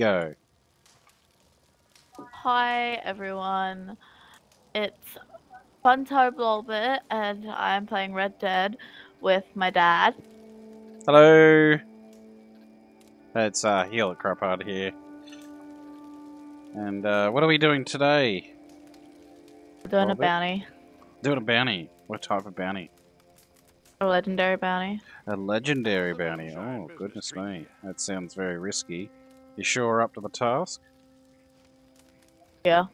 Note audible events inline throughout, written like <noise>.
Go. Hi everyone, it's Funto Blobit and I'm playing Red Dead with my dad. Hello. It's uh, Hewlett Craphard here. And uh, what are we doing today? We're doing a bounty, Doing a bounty. What type of bounty? a legendary bounty. A legendary bounty. Oh, goodness me. That sounds very risky. You sure we're up to the task? Yeah,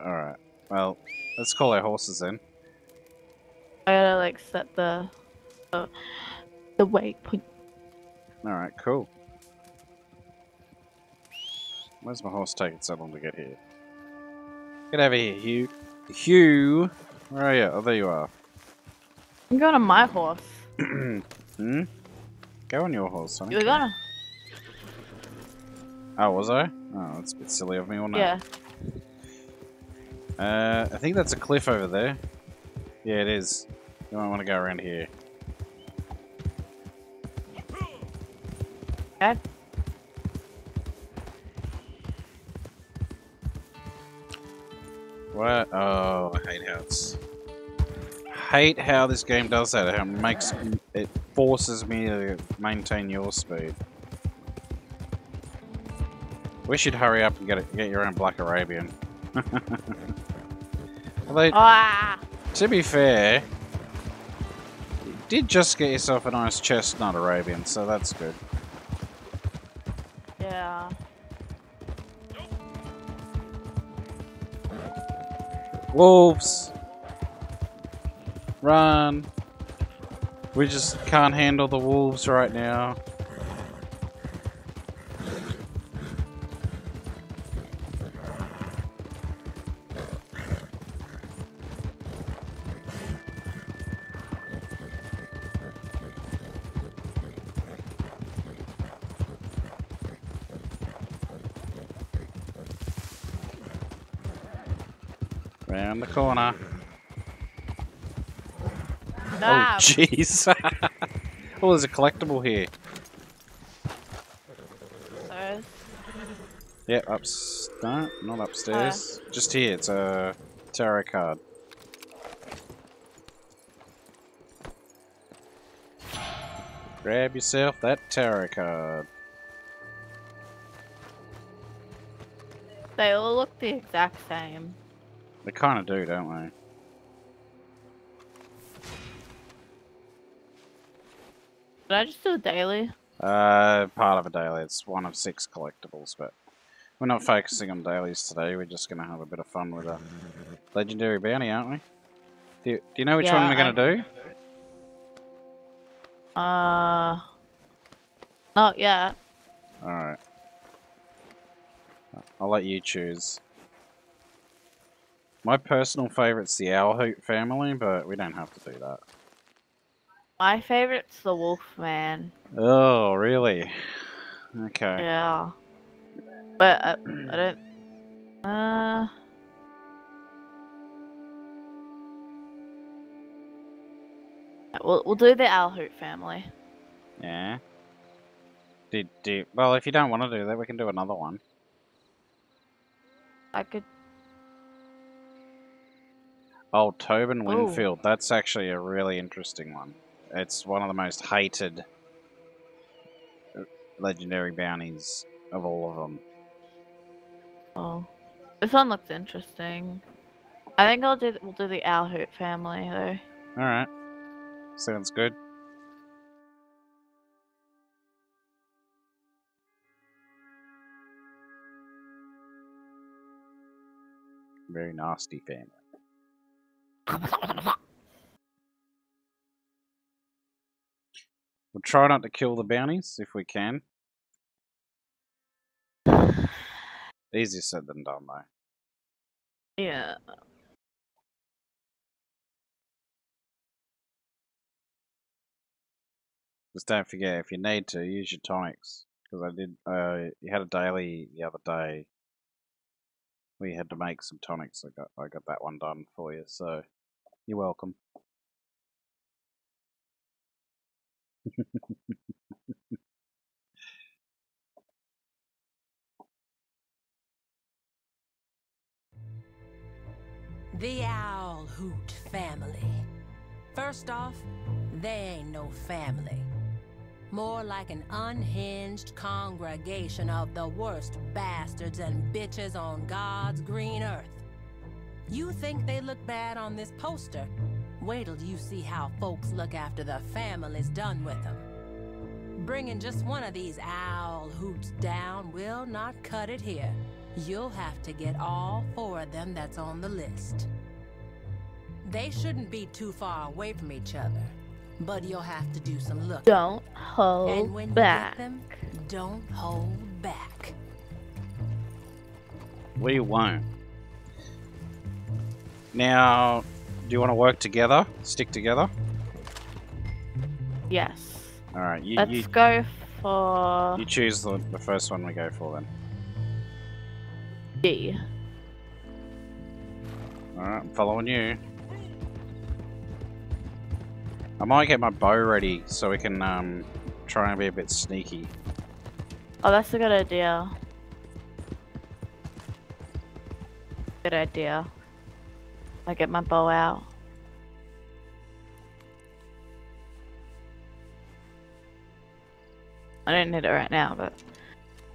Alright. Well, let's call our horses in. I gotta like set the the, the waypoint. Alright, cool. Where's my horse taking so long to get here? Get over here, Hugh. Hugh! Where are you? Oh, there you are. I'm going on my horse. <clears throat> hmm? Go on your horse, son. You're gonna? Oh, was I? Oh, that's a bit silly of me, wasn't Yeah. it? Uh, I think that's a cliff over there. Yeah, it is. You might want to go around here. Okay. What? Oh, I hate how it's. Hate how this game does that. How it makes it forces me to maintain your speed. Wish you'd hurry up and get it, get your own Black Arabian. <laughs> Although, Ah! to be fair, you did just get yourself a nice chestnut Arabian, so that's good. Yeah. Wolves! Run! We just can't handle the wolves right now. Round the corner. Ah, Oh, jeez. <laughs> oh, there's a collectible here. so- Yeah, ups. No, not upstairs. Just here. It's a tarot card. Grab yourself that tarot card. They all look the exact same. They kind of do, don't they? Did I just do a daily? Uh, part of a daily. It's one of six collectibles, but we're not focusing on dailies today. We're just going to have a bit of fun with a legendary bounty, aren't we? Do you, do you know which Yeah, one we're going to do? Uh. Not yet. Alright. I'll let you choose. My personal favourite's the Owlhoot family, but we don't have to do that. My favorite's the Wolf Man. Oh, really? Okay. Yeah. But uh, I don't. Uh. We'll we'll do the Owlhoot family. Yeah. Did do well if you don't want to do that, we can do another one. I could. Oh, Tobin Ooh. Winfield. That's actually a really interesting one. It's one of the most hated uh, legendary bounties of all of them. Oh, this one looks interesting. I think I'll do. We'll do the Owlhoot family though. All right. Sounds good. Very nasty family. We'll try not to kill the bounties if we can. Easier said than done, though. Yeah. Just don't forget, if you need to, use your tonics. Because I did, uh, you had a daily the other day. We had to make some tonics. I got, I got that one done for you. So, you're welcome. <laughs> the Owlhoot family. First off, they ain't no family. More like an unhinged congregation of the worst bastards and bitches on God's green earth. You think they look bad on this poster? Wait till you see how folks look after the family's done with them. Bringing just one of these owlhoots down will not cut it here. You'll have to get all four of them that's on the list. They shouldn't be too far away from each other, but you'll have to do some looking. Don't And hold when you back. get them, don't hold back. We won't. Now, do you want to work together? Stick together? Yes. Alright, you, Let's you, go for you choose the, the first one we go for then. D. Alright, I'm following you. I might get my bow ready so we can um, try and be a bit sneaky. Oh, that's a good idea. Good idea. I get my bow out. I don't need it right now, but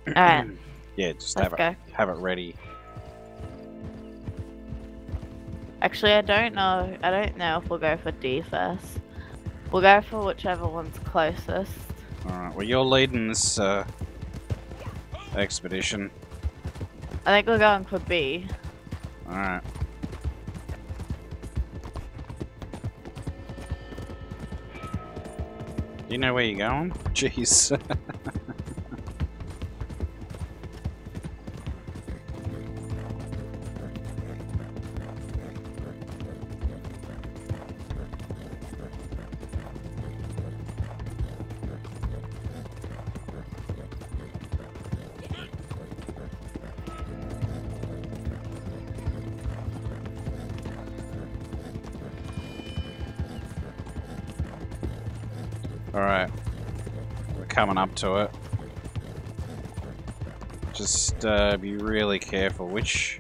<clears throat> alright, yeah, just let's have go. it have it ready. Actually, I don't know. I don't know if we'll go for D first. We'll go for whichever one's closest. Alright, well you're leading this uh, expedition. I think we're going for B. Alright. You know where you're going? Jeez. <laughs> Alright. We're coming up to it. Just uh, be really careful. Which.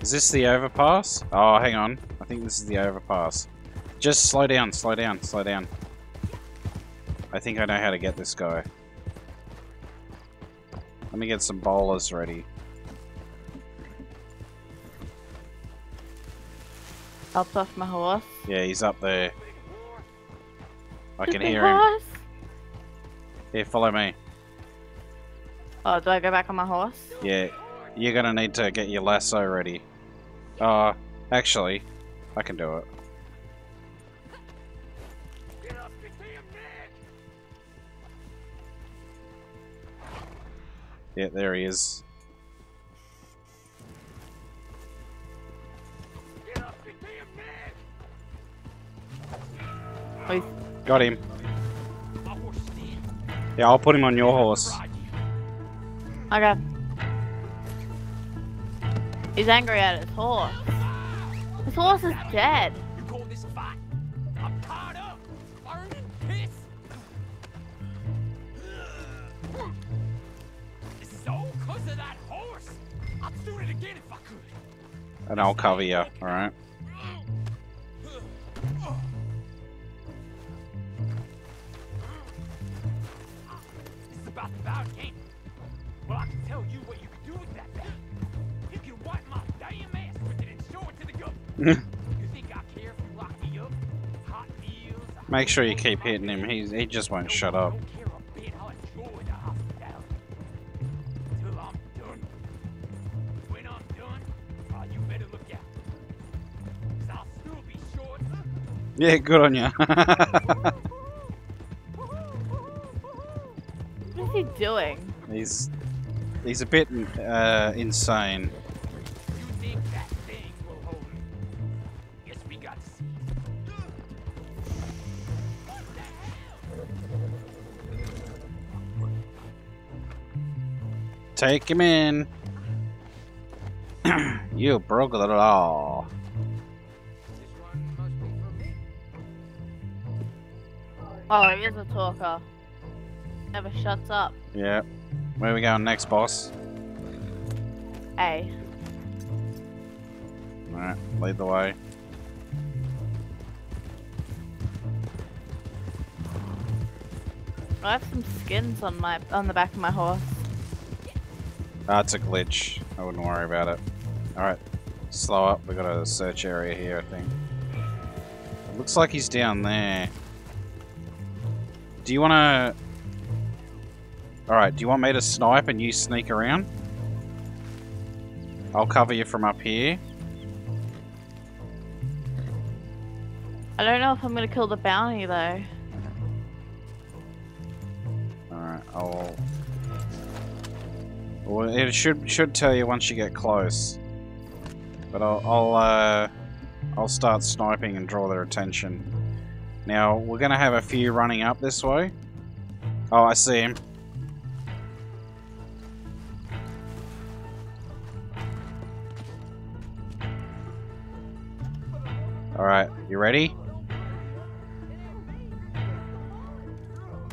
Is this the overpass? Oh, hang on. I think this is the overpass. Just slow down, slow down, slow down. I think I know how to get this guy. Let me get some bolas ready. Help off my horse. Yeah, he's up there. I can hear him. horse. Here, follow me. Oh, do I go back on my horse? Yeah, you're gonna need to get your lasso ready. Uh, actually, I can do it. Yeah, there he is. Oh, Got him. Yeah, I'll put him on your horse. Okay. He's angry at his horse. His horse is dead. And I'll cover you, fight? <laughs> Make sure you keep hitting him. He's, he just won't shut up. don't care a bit. I'll enjoy the hospitality until I'm done. When I'm done, you better look out. 'Cause I'll still be short. Yeah, good on you. <laughs> What is he doing? he's he's a bit uh, insane. Take him in. <clears throat> you broke the law. This one must be for me. Oh, he is a talker. Never shuts up. Yeah. Where we going next, boss? A. Alright, lead the way. I have some skins on my on the back of my horse. Ah, it's a glitch. I wouldn't worry about it. Alright, slow up. we got a search area here, I think. It looks like he's down there. Do you want to... Alright, do you want me to snipe and you sneak around? I'll cover you from up here. I don't know if I'm gonna kill the bounty though. Alright, I'll... Well, it should should tell you once you get close. But I'll I'll uh, I'll start sniping and draw their attention. Now we're gonna have a few running up this way. Oh, I see him. All right, you ready?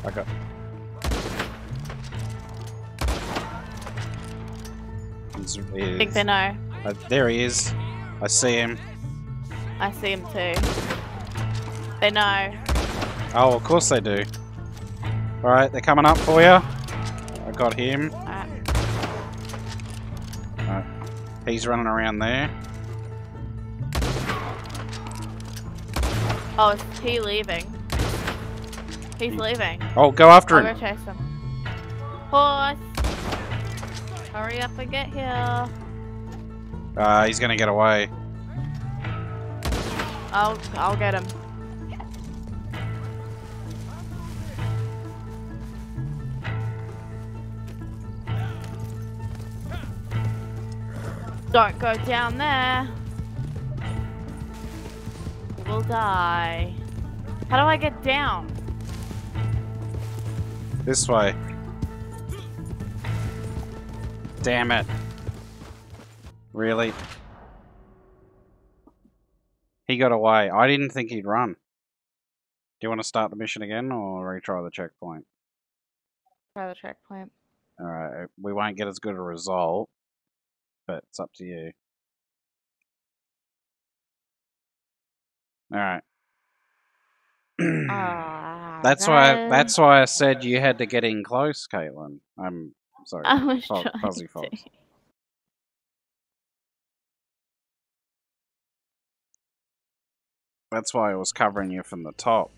I got. He's, I think they know. uh, there he is. I see him. I see him too. They know. Oh, of course they do. Alright, they're coming up for you. I got him. Alright. He's running around there. Oh, is he leaving? He's leaving. Oh, go after I'll go him. chase him. Horse! Hurry up and get here. Uh, he's gonna get away. I'll I'll get him. Don't go down there. We'll die. How do I get down? This way. Damn it. Really? He got away. I didn't think he'd run. Do you want to start the mission again or retry the checkpoint? Try the checkpoint. Alright, we won't get as good a result, but it's up to you. Alright. <clears throat> Ah, that's why that- that's why I said you had to get in close, Caitlin. I'm sorry. I was Fo- trying fuzzy to. That's why I was covering you from the top.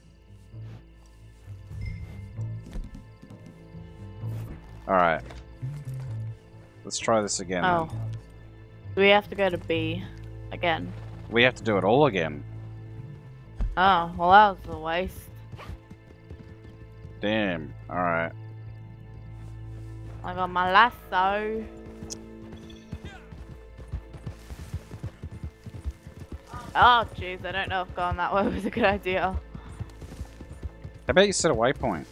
Alright. Let's try this again. then. Oh. Do we have to go to B again? We have to do it all again. Oh, well that was a waste. Damn. Alright. I got my lasso. Oh jeez, I don't know if going that way <laughs> was a good idea. I bet you set a waypoint?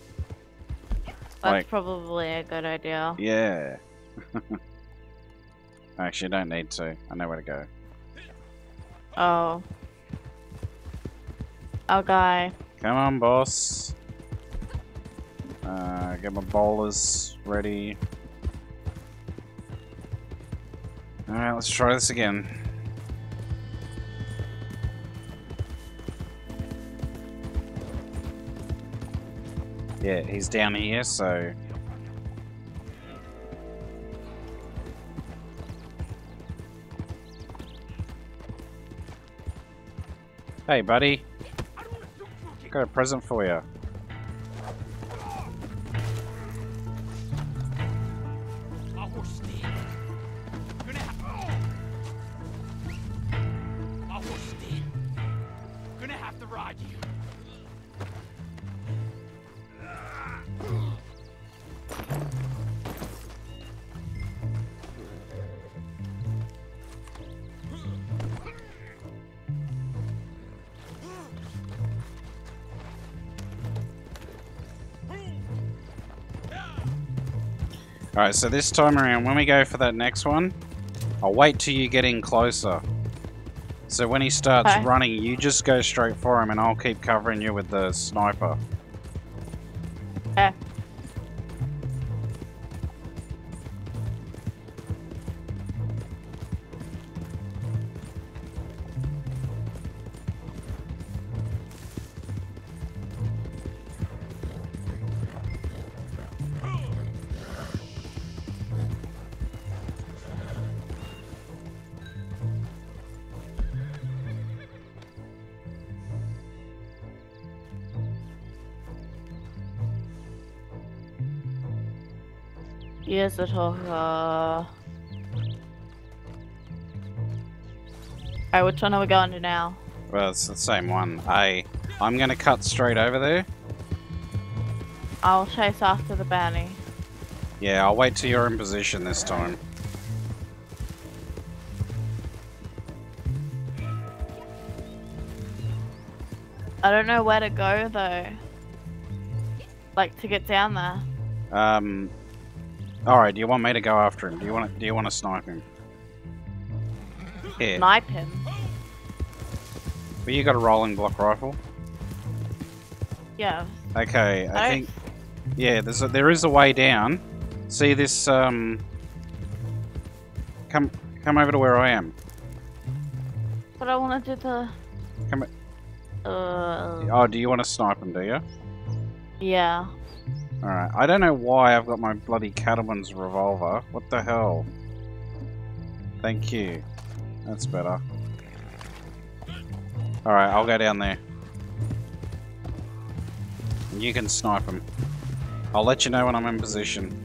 That's Like- probably a good idea. Yeah. <laughs> Actually, I don't need to. I know where to go. Oh. Oh, guy. Come on, boss. Uh, get my bolas ready. Alright, let's try this again. Yeah, he's down here, so... Hey, buddy. I. Got a present for you. Alright, so this time around, when we go for that next one, I'll wait till you get in closer. So when he starts Okay. running, you just go straight for him and I'll keep covering you with the sniper. Here's the talker. Alright, which one are we going to now? Well, it's the same one. A. I'm gonna cut straight over there. I'll chase after the bounty. Yeah, I'll wait till you're in position this time. I don't know where to go though. Like to get down there. Um. All right. Do you want me to go after him? Do you want? to? Do you want to snipe him? Here. Snipe him. But you got a rolling block rifle. Yeah. Okay. I I think. Yeah. There's a, there is a way down. See this? Um. Come come over to where I am. But I want to do the. Come Uh. Oh, do you want to snipe him? Do you? Yeah. Alright, I don't know why I've got my bloody Cattleman's revolver. What the hell? Thank you. That's better. Alright, I'll go down there. And you can snipe him. I'll let you know when I'm in position.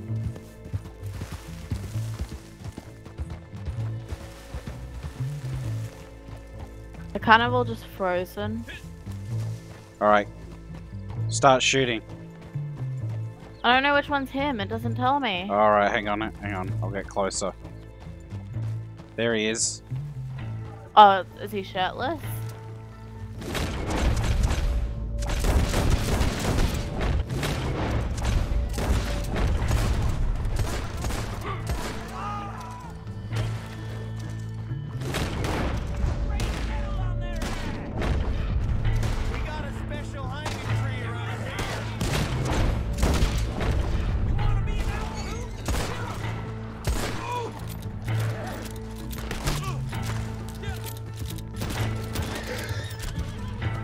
The carnival just frozen. Alright. Start shooting. I don't know which one's him. It doesn't tell me. Alright, hang on, hang on. I'll get closer. There he is. Oh, is he shirtless?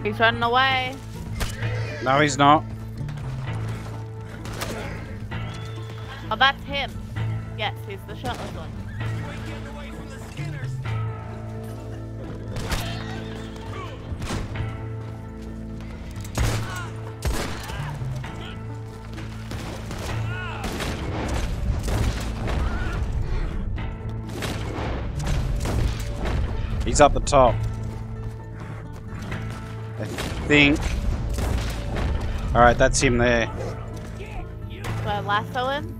He's running away. No, he's not. Oh, that's him. Yes, he's the shirtless one. You ain't getting away from the Skinners. He's up the top. Think. Alright, that's him there. Do I lasso him?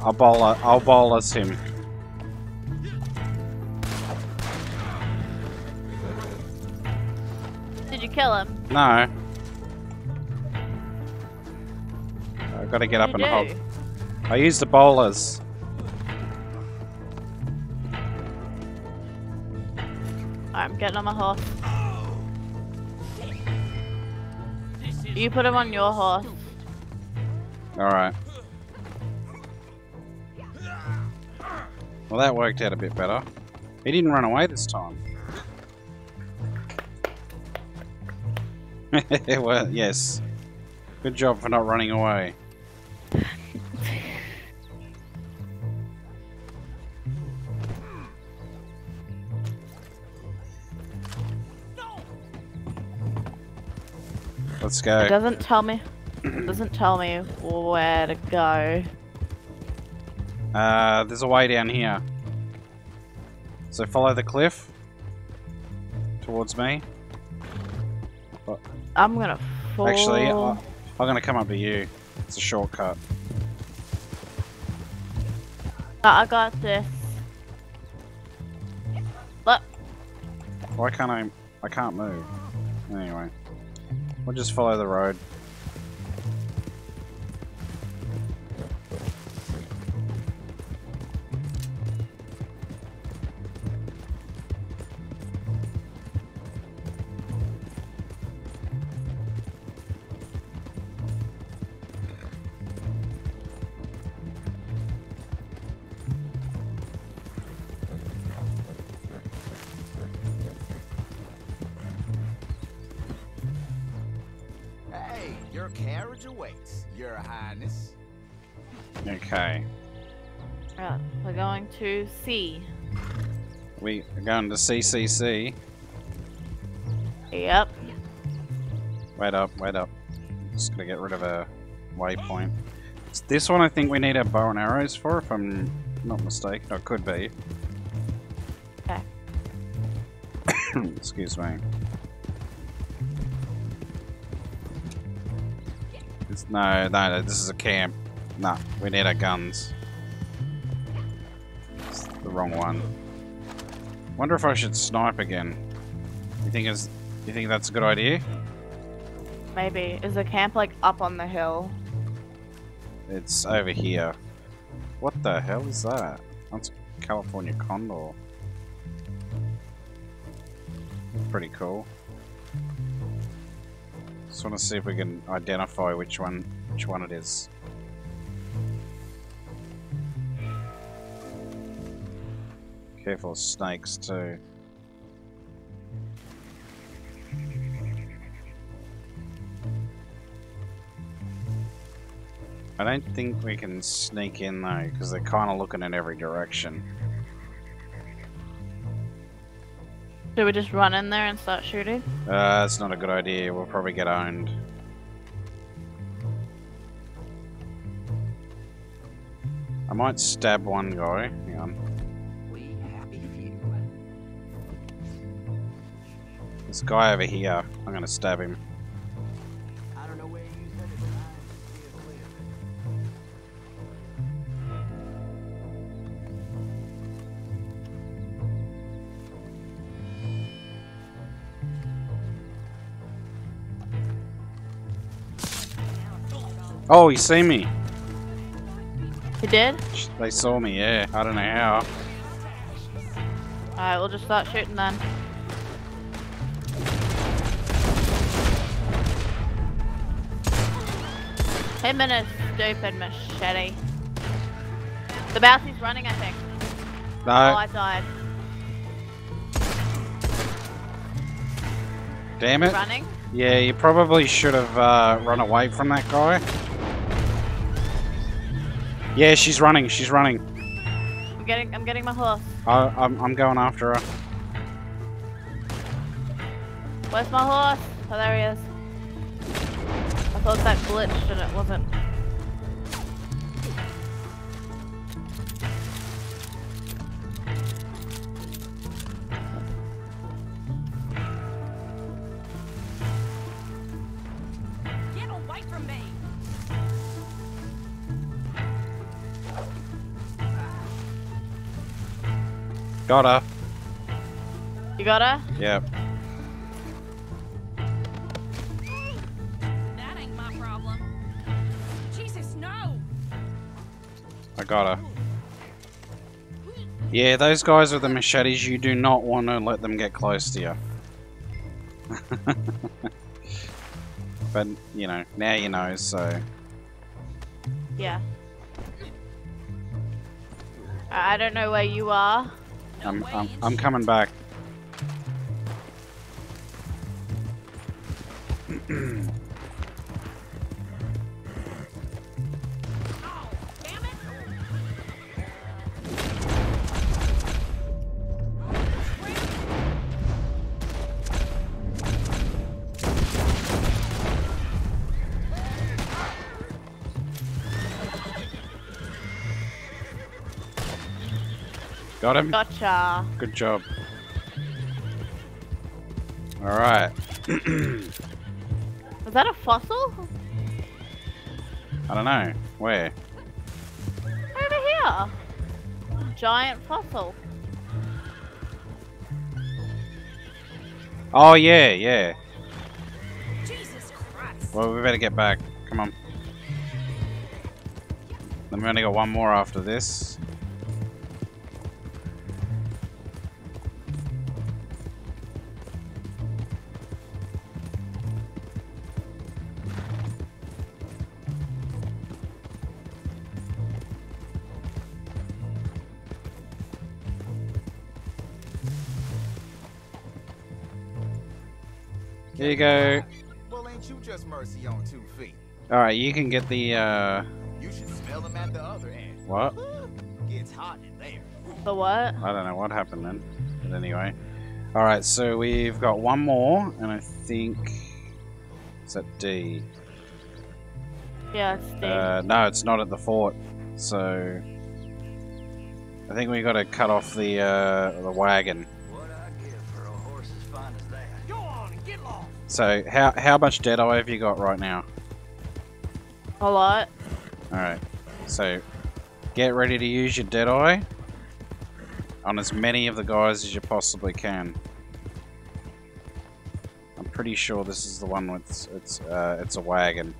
I'll bowl, I'll bolas him. Did you kill him? No. I've got to get up and hold. I used the bolas. I'm getting on my horse. You put him on your horse. Alright. Well, that worked out a bit better. He didn't run away this time. <laughs> well, yes. Good job for not running away. Let's It doesn't tell me. It doesn't tell me where to go. Uh, there's a way down here. So follow the cliff towards me. I'm gonna fall. Actually, I, I'm gonna come up to you. It's a shortcut. I got this. Look, Why can't I? I can't move. Anyway, we'll just follow the road. To C. we are going to CCC. Yep. Wait up, wait up. Just gonna get rid of a waypoint. This one I think we need our bow and arrows for, if I'm not mistaken. Or could be. Okay. <coughs> Excuse me. It's, no, no, no, this is a camp. Nah, we need our guns. Wrong one. Wonder if I should snipe again. You think is you think that's a good idea? Maybe. Is the camp like up on the hill? It's over here. What the hell is that? That's California condor. Pretty cool. Just want to see if we can identify which one which one it is. Careful of snakes too. I don't think we can sneak in though, because they're kind of looking in every direction. Should we just run in there and start shooting? Uh, that's not a good idea. We'll probably get owned. I might stab one guy. Hang on. This guy over here. I'm gonna stab him. I don't know where you said it, but I'm steer clear. Oh, you see me? You did? They saw me. Yeah. I don't know how. Alright, we'll just start shooting then. Him and a stupid machete. The bounty's running, I think. Oh, No. I died. Damn it. Running? Yeah, you probably should have uh, run away from that guy. Yeah, she's running. She's running. I'm getting I'm getting my horse. I, I'm, I'm going after her. Where's my horse? Oh there he is. I thought that glitched and it wasn't. Get away from me! Got her. You got her? Yep. I got her. Yeah, those guys with the machetes, you do not want to let them get close to you. <laughs> but, you know, now you know, so... Yeah. I I don't know where you are. I'm, I'm, I'm coming back. Got him? Gotcha. Good job. Alright. <clears throat> Was that a fossil? I don't know. Where? Over here. Giant fossil. Oh, yeah, yeah. Jesus Christ! Well, we better get back. Come on. Then we only got one more after this. Here you go. Well, ain't you just mercy on two feet? Alright, you can get the, uh... You should smell them at the other end. What? Gets hot in there. The what? I don't know what happened then. But anyway. Alright, so we've got one more, and I think... Is that D? Yeah, it's D. Uh, no, it's not at the fort. So I think we got to cut off the uh, the wagon. So how how much dead eye have you got right now? a lot. All right. So get ready to use your dead eye on as many of the guys as you possibly can. I'm pretty sure this is the one with it's uh, it's a wagon.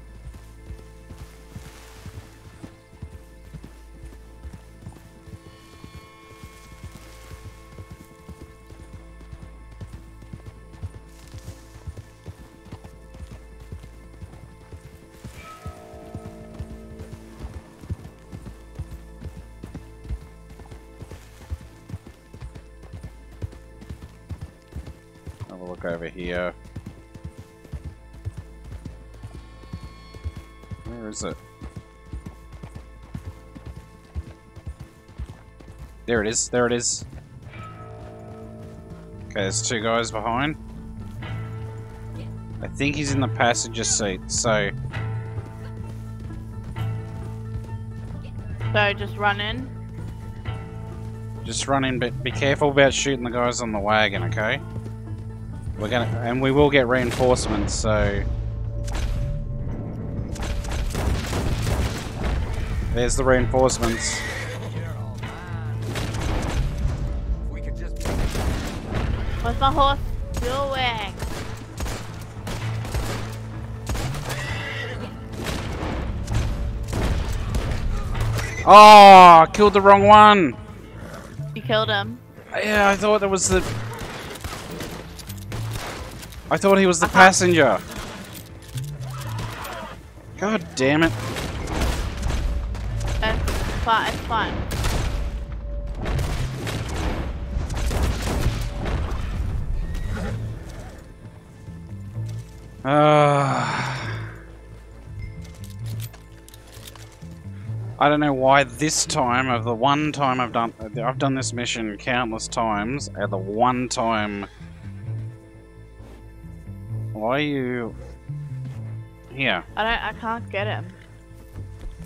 Where is it? There it is. There it is. Okay, there's two guys behind. I think he's in the passenger seat, so So just run in. just run in, but be careful about shooting the guys on the wagon, okay? We're gonna, and we will get reinforcements, so. There's the reinforcements. You're all mine. If we could just be Where's my horse doing? Oh, I killed the wrong one. You killed him. Yeah, I thought that was the. I thought he was the passenger. God damn it. It's fine. It's fine. Uh, I don't know why this time of the one time I've done I've done this mission countless times at the one time why are you here I don't. I can't get him.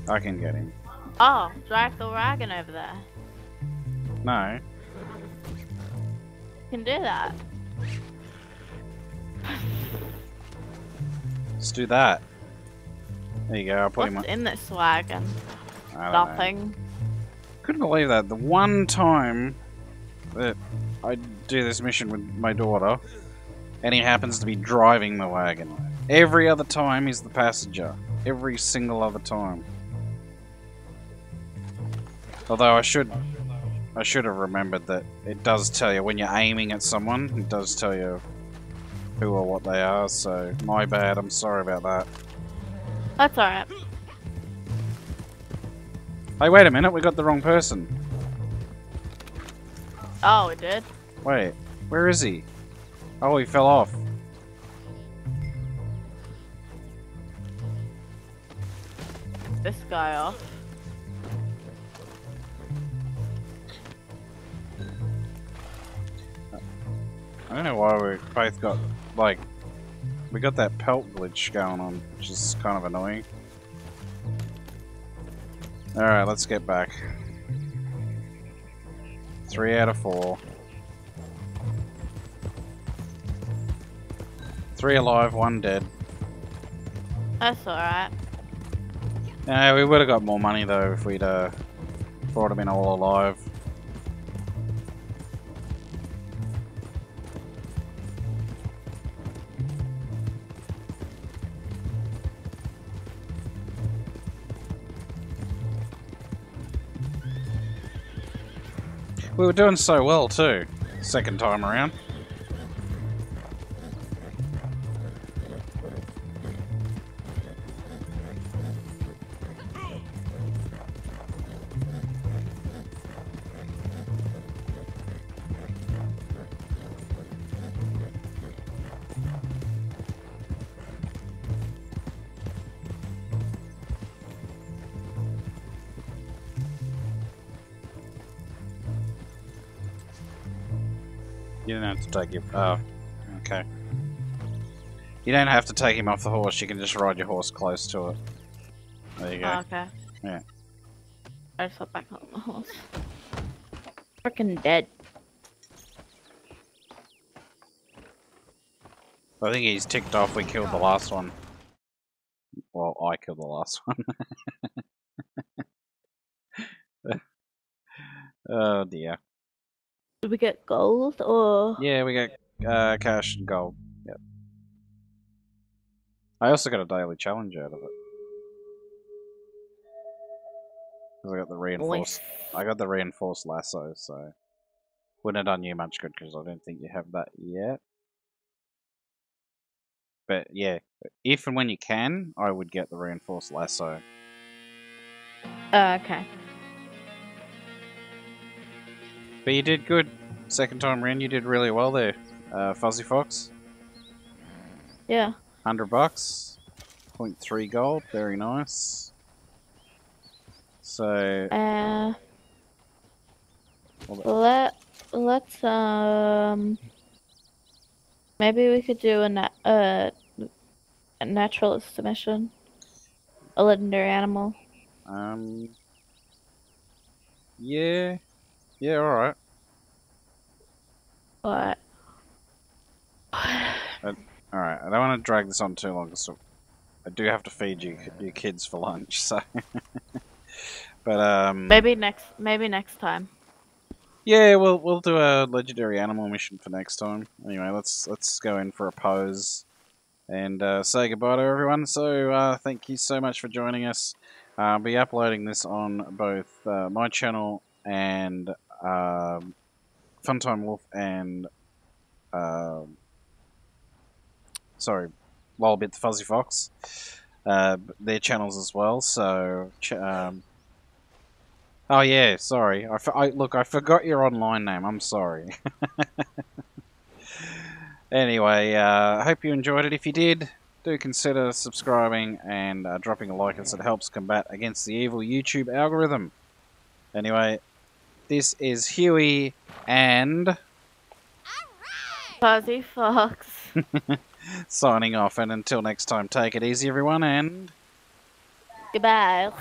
I can get him Oh, drag the wagon over there. no You can do that. let's do that there you go I'll put him on What's in this wagon? I don't know. Nothing. couldn't believe that the one time that I do this mission with my daughter and he happens to be driving the wagon. Every other time he's the passenger. Every single other time. Although I should I should have remembered that it does tell you when you're aiming at someone, it does tell you who or what they are, so my bad, I'm sorry about that. That's alright. Hey wait a minute, we got the wrong person. Oh, it did. Wait, where is he? Oh he fell off. This guy off. I don't know why we both got like we got that pelt glitch going on, which is kind of annoying. Alright, let's get back. Three out of four. Three alive, one dead. That's alright. Yeah, we would have got more money though if we'd uh, brought them in all alive. We were doing so well too, second time around. You don't have to take him. Oh, oh, okay. You don't have to take him off the horse. You can just ride your horse close to it. There you go. Oh, okay. Yeah. I just got back on the horse. Freaking dead. I think he's ticked off. We killed the last one. Well, I killed the last <laughs> one. oh dear. Did we get gold or? Yeah, we get uh, cash and gold. Yep. I also got a daily challenge out of it. 'Cause I got the reinforced. I got the reinforced lasso, so wouldn't have done you much good because I don't think you have that yet. But yeah, if and when you can, I would get the reinforced lasso. Uh, okay. But you did good. Second time round, you did really well there, uh, Fuzzy Fox. Yeah. Hundred bucks, 0.3 gold, very nice. So Uh, let let's um. Maybe we could do a na- uh, a naturalist mission. A legendary animal. Um. Yeah. Yeah. All right. What? All right. I don't want to drag this on too long, so I do have to feed you your kids for lunch. So. <laughs> but um. Maybe next. Maybe next time. Yeah, we'll we'll do a legendary animal mission for next time. Anyway, let's let's go in for a pose and uh, say goodbye to everyone. So uh, thank you so much for joining us. I'll be uploading this on both uh, my channel and um, Funtime Wolf and um sorry, Lullabit the Fuzzy Fox. Uh, their channels as well. So um, Oh yeah, sorry. I, I look, I forgot your online name. I'm sorry. <laughs> anyway, uh, I hope you enjoyed it. If you did, do consider subscribing and uh, dropping a like as it helps combat against the evil YouTube algorithm. Anyway, this is Huey and Fuzzy Fox. <laughs> signing off. And until next time, take it easy, everyone, and Goodbye.